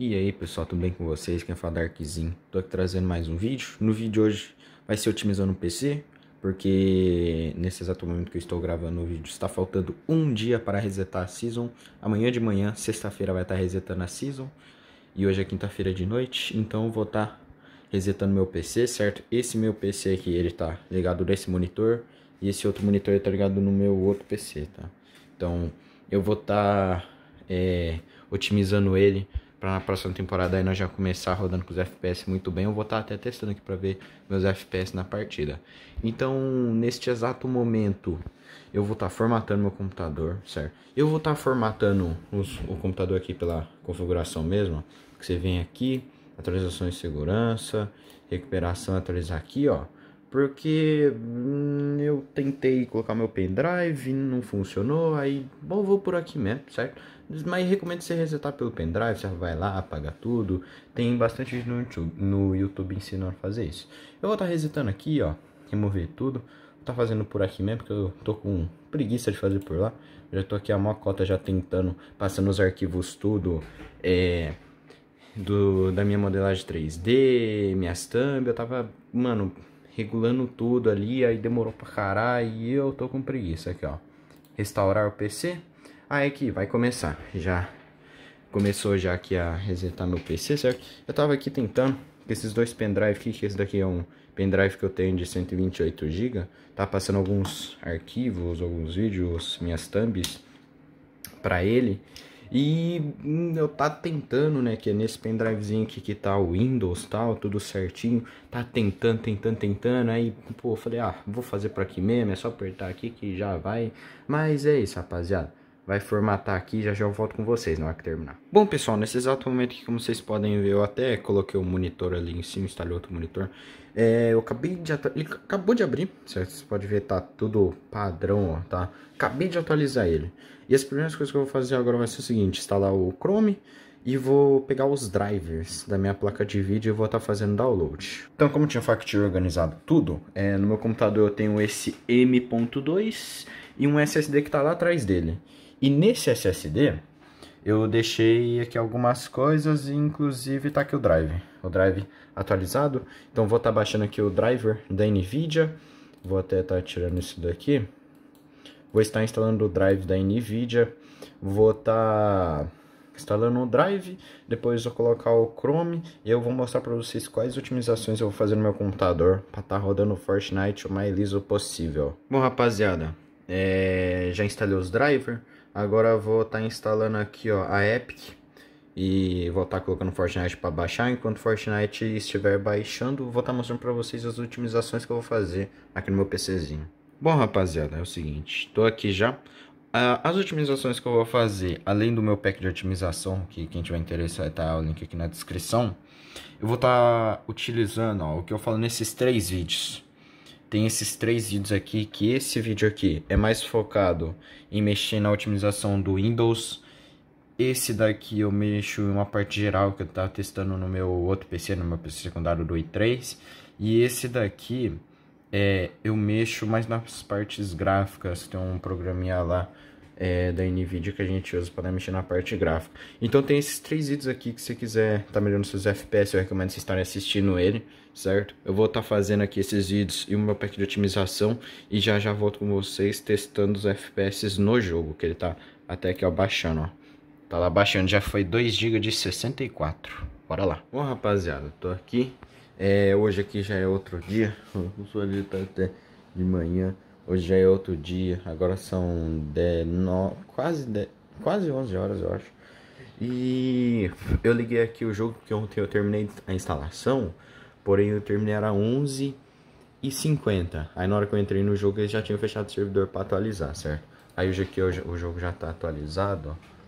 E aí pessoal, tudo bem com vocês? Quem fala Darkzinho. Tô aqui trazendo mais um vídeo. No vídeo de hoje vai ser otimizando o PC, porque nesse exato momento que eu estou gravando o vídeo está faltando um dia para resetar a Season. Amanhã de manhã, sexta-feira vai estar resetando a Season. E hoje é quinta-feira de noite, então vou estar resetando meu PC, certo? Esse meu PC aqui, ele tá ligado nesse monitor e esse outro monitor está ligado no meu outro PC, tá? Então eu vou estar é, otimizando ele para na próxima temporada aí nós já começar rodando com os FPS muito bem. Eu vou estar tá até testando aqui para ver meus FPS na partida. Então, neste exato momento, eu vou estar tá formatando meu computador, certo? Eu vou estar tá formatando os, o computador aqui pela configuração mesmo. Que você vem aqui, atualizações de segurança, recuperação, atualizar aqui, ó. Porque hum, eu tentei colocar meu pendrive, não funcionou, aí bom, vou por aqui mesmo, certo? Mas recomendo você resetar pelo pendrive, você vai lá, apaga tudo. Tem bastante vídeo no YouTube, no YouTube ensinando a fazer isso. Eu vou estar tá resetando aqui, ó, remover tudo. Vou estar tá fazendo por aqui mesmo, porque eu tô com preguiça de fazer por lá. já tô aqui a mocota já tentando, passando os arquivos tudo, é, do, da minha modelagem 3D, minhas thumb, eu tava, mano, regulando tudo ali, aí demorou pra caralho e eu tô com preguiça aqui, ó. Restaurar o PC. Aí aqui, vai começar. Já começou já aqui a resetar meu PC, certo? Eu tava aqui tentando esses dois pendrive aqui, que esse daqui é um pendrive que eu tenho de 128 GB, tá passando alguns arquivos, alguns vídeos, minhas thumbs para ele. E hum, eu tá tentando, né, que é nesse pendrivezinho aqui que tá o Windows, tal, tudo certinho, tá tentando, tentando, tentando, aí, pô, eu falei, ah, vou fazer por aqui mesmo, é só apertar aqui que já vai, mas é isso, rapaziada vai formatar aqui já já eu volto com vocês na hora que terminar. Bom, pessoal, nesse exato momento que como vocês podem ver, eu até coloquei o monitor ali em cima, instalei outro monitor. É, eu acabei de ele acabou de abrir, certo? Você pode ver, tá tudo padrão, ó, tá? Acabei de atualizar ele. E as primeiras coisas que eu vou fazer agora vai ser o seguinte, instalar o Chrome e vou pegar os drivers da minha placa de vídeo e vou estar tá fazendo download. Então, como tinha Factory organizado tudo, é, no meu computador eu tenho esse M.2 e um SSD que está lá atrás dele. E nesse SSD, eu deixei aqui algumas coisas, inclusive tá aqui o drive, o drive atualizado. Então vou estar tá baixando aqui o driver da NVIDIA, vou até estar tá tirando isso daqui. Vou estar instalando o drive da NVIDIA, vou estar tá instalando o drive, depois vou colocar o Chrome e eu vou mostrar para vocês quais otimizações eu vou fazer no meu computador para estar tá rodando Fortnite o mais liso possível. Bom rapaziada, é... já instalei os drivers. Agora vou estar tá instalando aqui ó, a Epic e vou estar tá colocando Fortnite para baixar. Enquanto Fortnite estiver baixando, vou estar tá mostrando para vocês as otimizações que eu vou fazer aqui no meu PCzinho. Bom, rapaziada, é o seguinte, estou aqui já. As otimizações que eu vou fazer, além do meu pack de otimização, que quem tiver interesse vai estar o link aqui na descrição, eu vou estar utilizando ó, o que eu falo nesses três vídeos tem esses três vídeos aqui, que esse vídeo aqui é mais focado em mexer na otimização do Windows. Esse daqui eu mexo em uma parte geral que eu estava testando no meu outro PC, no meu PC secundário do i3. E esse daqui é, eu mexo mais nas partes gráficas, tem um programinha lá é, da NVIDIA que a gente usa para mexer na parte gráfica. Então tem esses três vídeos aqui que você quiser tá melhorando seus FPS, eu recomendo vocês estarem assistindo ele, certo? Eu vou estar tá fazendo aqui esses vídeos e o meu pack de otimização e já já volto com vocês testando os FPS no jogo, que ele tá até aqui ó, baixando, ó. Tá lá baixando, já foi 2 GB de 64. Bora lá. Bom, rapaziada, tô aqui. É, hoje aqui já é outro dia. O sol tá até de manhã. Hoje já é outro dia, agora são de, no, quase, de, quase 11 horas, eu acho. E eu liguei aqui o jogo que ontem eu terminei a instalação, porém eu terminei era 11 e 50. Aí na hora que eu entrei no jogo eles já tinham fechado o servidor para atualizar, certo? Aí hoje aqui o jogo já tá atualizado, ó.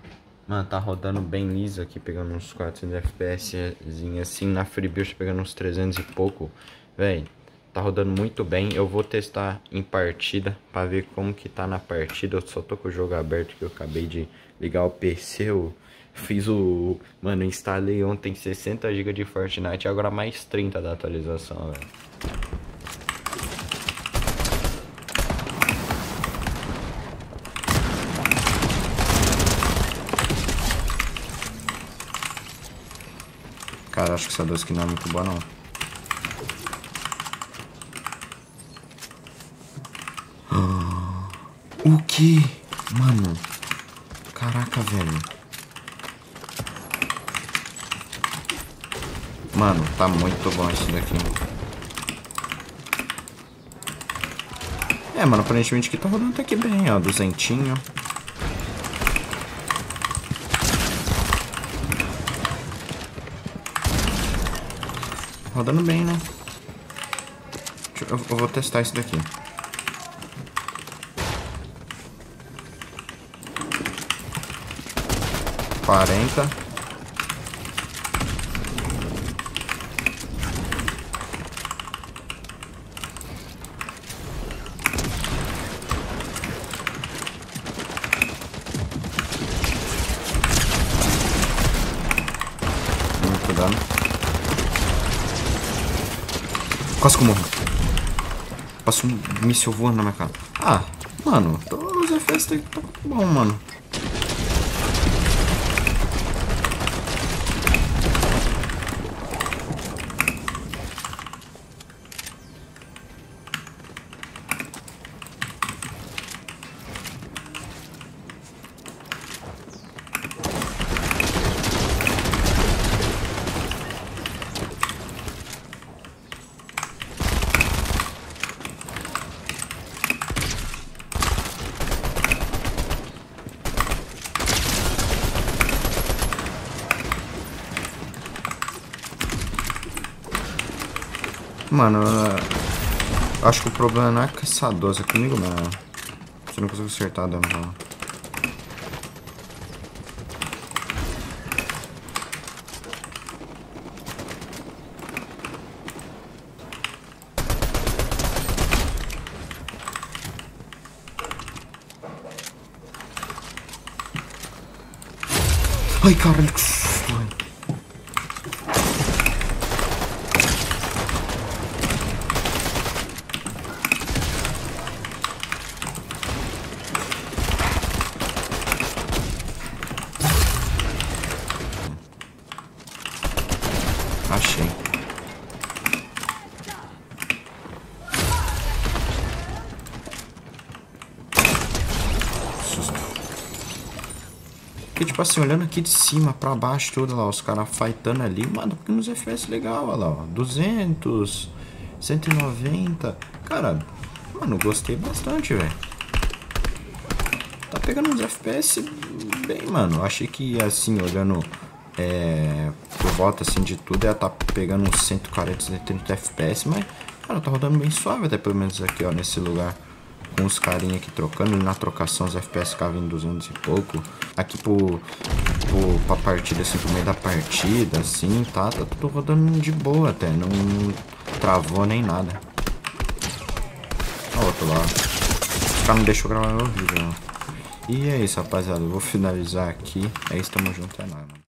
Mano, tá rodando bem liso aqui, pegando uns 400 FPS assim, na Freebuild pegando uns 300 e pouco. Véi, Tá rodando muito bem. Eu vou testar em partida para ver como que tá na partida. Eu só tô com o jogo aberto que eu acabei de ligar o PC. Eu fiz o... Mano, instalei ontem 60 GB de Fortnite. Agora mais 30 da atualização, velho. Cara, acho que essa 2 aqui não é muito boa, não. O que? Mano. Caraca, velho. Mano, tá muito bom esse daqui. É, mano, aparentemente aqui tá rodando até que bem, ó. Duzentinho. Rodando bem, né? Eu, eu vou testar isso daqui. Quarenta. Muito dano. Quase que eu morro. Passou um míssil voando na minha cara. Ah, mano, os efeitos tá bom, mano. Mano, acho que o problema não é caçador, é comigo não. Você não consigo acertar dano não. Ai, caralho, Achei. Susto. Porque, tipo assim, olhando aqui de cima pra baixo, tudo lá, os caras fightando ali, mano, porque nos FPS legal, olha lá, ó, 200, 190, cara, mano, gostei bastante, velho. Tá pegando uns FPS bem, mano, achei que, assim, olhando é, por volta assim de tudo, ela tá pegando uns 140, 130 FPS, mas, cara, tá rodando bem suave até pelo menos aqui, ó, nesse lugar. Com os carinha aqui trocando, e na trocação os FPS ficavam em 200 e pouco. Aqui pro, pro, pra partida, assim, pro meio da partida, assim, tá, tá tudo rodando de boa até, não, não travou nem nada. O outro lá. Os caras não deixou gravar meu vídeo, ó. E é isso, rapaziada. Eu vou finalizar aqui. É isso, tamo junto, é nóis, mano.